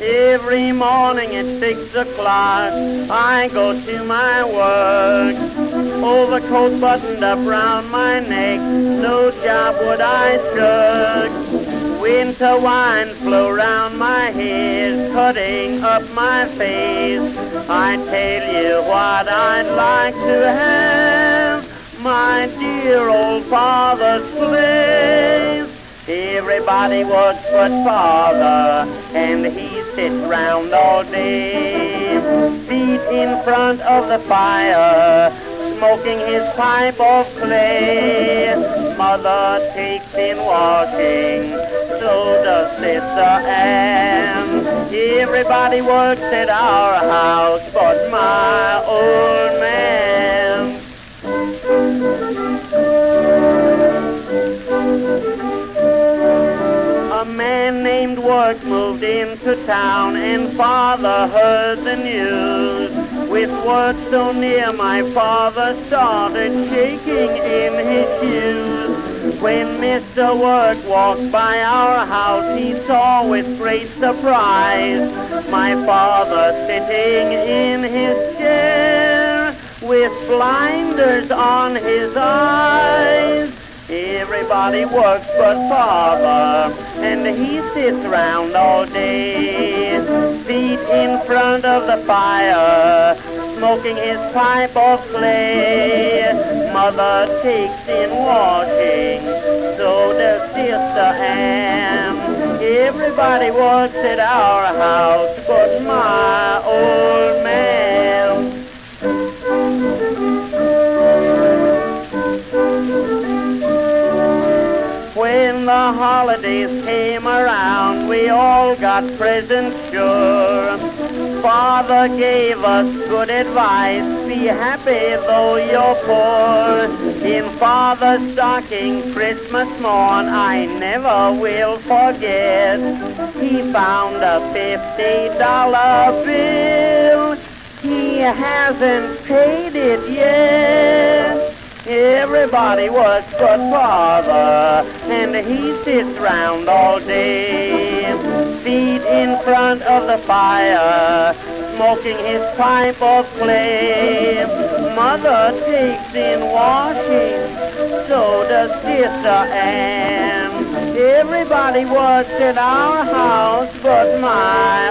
Every morning at six o'clock, I go to my work. Overcoat buttoned up round my neck, no job would I shirk. Winter winds blow round my head, cutting up my face. I tell you what I'd like to have my dear old father's place. Everybody works but father, and he sits round all day, feet in front of the fire, smoking his pipe of clay. Mother takes in washing, so does Sister Ann. Everybody works at our house but my named Work moved into town and father heard the news. With work so near, my father started shaking in his shoes. When Mr. Work walked by our house, he saw with great surprise my father sitting in his chair with blinders on his eyes. Everybody works but father, and he sits round all day, feet in front of the fire, smoking his pipe of clay. Mother takes in washing, so does Sister Ann. Everybody works at our house but my old man. When the holidays came around, we all got presents sure. Father gave us good advice, be happy though you're poor. In Father's stocking Christmas morn, I never will forget. He found a fifty dollar bill. He hasn't paid it yet. Everybody works but father, and he sits round all day, feet in front of the fire, smoking his pipe of clay. Mother takes in washing, so does Sister Ann. Everybody works at our house but my